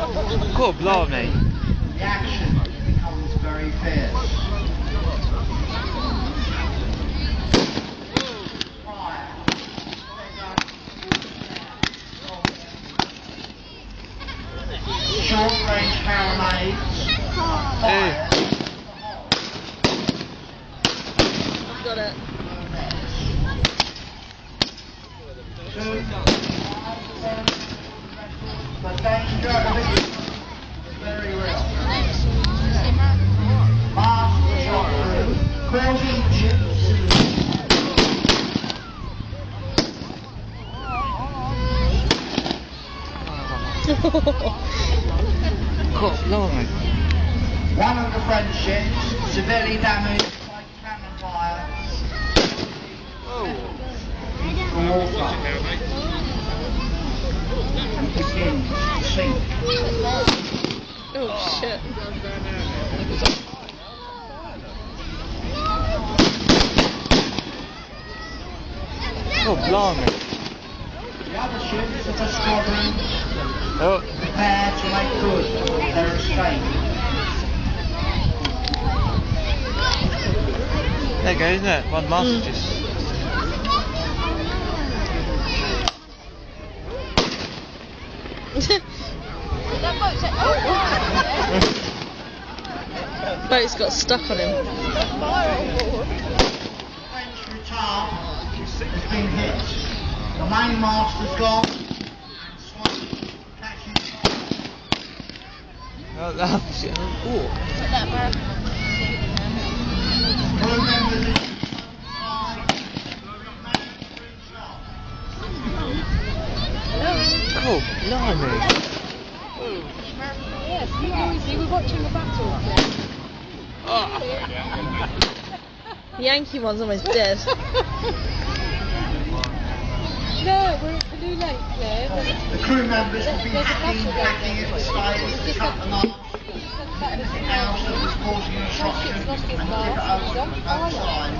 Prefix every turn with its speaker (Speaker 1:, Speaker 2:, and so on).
Speaker 1: God blimey.
Speaker 2: The action becomes very fierce. Short range carronades. Fire.
Speaker 3: Got it.
Speaker 2: Two.
Speaker 1: Blimey.
Speaker 2: One of the French ships severely damaged by cannon fire. The water and begins to.
Speaker 3: Oh shit.
Speaker 1: God blimey.
Speaker 2: The other ships of the squadron
Speaker 1: Oh,
Speaker 2: prepare to make good their escape.
Speaker 1: there you go, isn't it? One master
Speaker 3: Mm.
Speaker 1: just.
Speaker 3: Boat's got stuck on him.
Speaker 2: French retard has been hit. The main master's gone. And Swan catching fire.
Speaker 1: Oh, oh. Oh. Blimey.
Speaker 4: Yes, you always you were watching the battle.
Speaker 3: The Yankee one's almost dead.
Speaker 4: No, we're at Blue Lake there.
Speaker 2: The crew members have been
Speaker 4: There's a
Speaker 2: hacking, hacking at the stays to cut the knots. Anything else that was causing disruption and give it over to the outside.